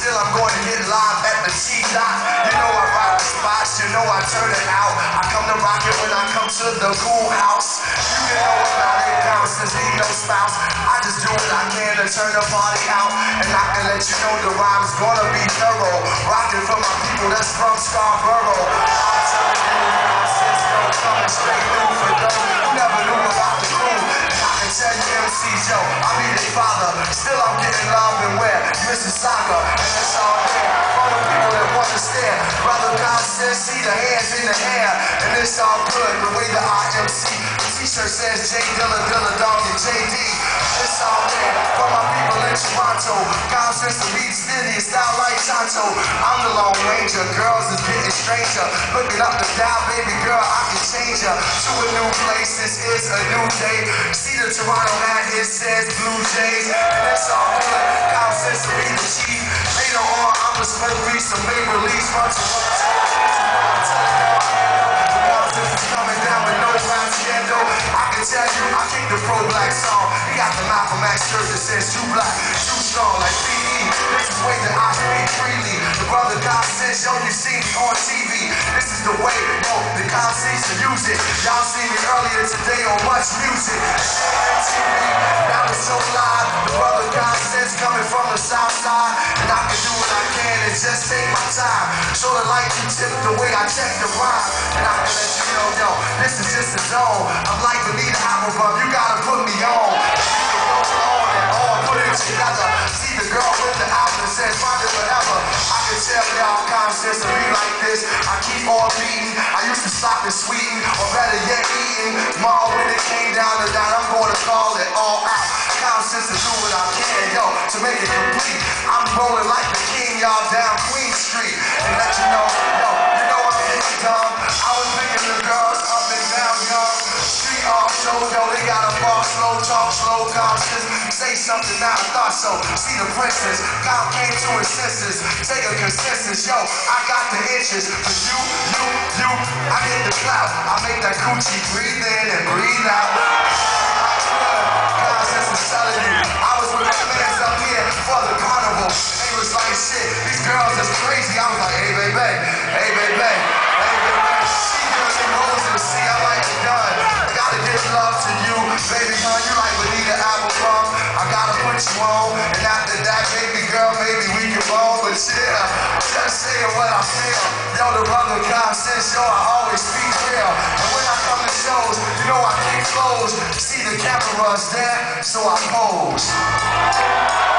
Still, I'm going to get live at the T-Dot. You know I rock the spots, you know I turn it out. I come to rock it when I come to the Koolhaus. You can know about it, bouncers, he no spouse. I just do what I can to turn the party out. And I can let you know the rhyme's gonna be thorough. Rocking for my people that's from Scarborough. I'm telling you, nonsense, no coming straight where? Mississauga. And that's all there. For the people that want to stare. Brother God says, see the hands in the air. And it's all good, the way the IMC. T-shirt says J Dilla Dilla Dog and JD. It's all there. For my people in Toronto. God says to beat city, style like Santo. I'm the Lone Ranger. Girls is getting stranger. Looking up the dial, baby girl, I can change her to a new place. This is a new day. See the Toronto hat, it says Blue Jays. And it's all good. Malcolm X shirt that says too black, too strong like PE. This is the way that I speak freely. The brother God says, yo, you see me on TV. This is the way, yo, the God sees to use it. Y'all seen me earlier today on Much Music. TV, that was so live. The brother God says coming from the south side. And I can do what I can and just take my time. Show the light you tip the way I check the rhyme. And I can let you know, yo, this is just a zone. I'm like Bonita Applebum, you y'all to be like this. I keep on beating. I used to stop and sweeten, or better yet eating. Mom, when it came down to that, I'm going to call it all out. Concepts to do what I can, yo, to make it complete. I'm rolling like the king, y'all, down Queen Street. And let you know, yo, you know I'm getting dumb. I was picking the girls up and down, young. Street art show, yo, they got a bar slow, talk slow, conscious. Say something now, I thought so. See the princess, God came to his senses. Take a consensus, yo, I got the inches. For you, you, you, I get the clout. I make that coochie breathe in and breathe out. On. And after that, baby girl, maybe we can bone. But yeah, I'm just saying what I feel. Yo, the brother God says, yo, I always speak real. And when I come to shows, you know I kick flows. See the cameras there, so I pose.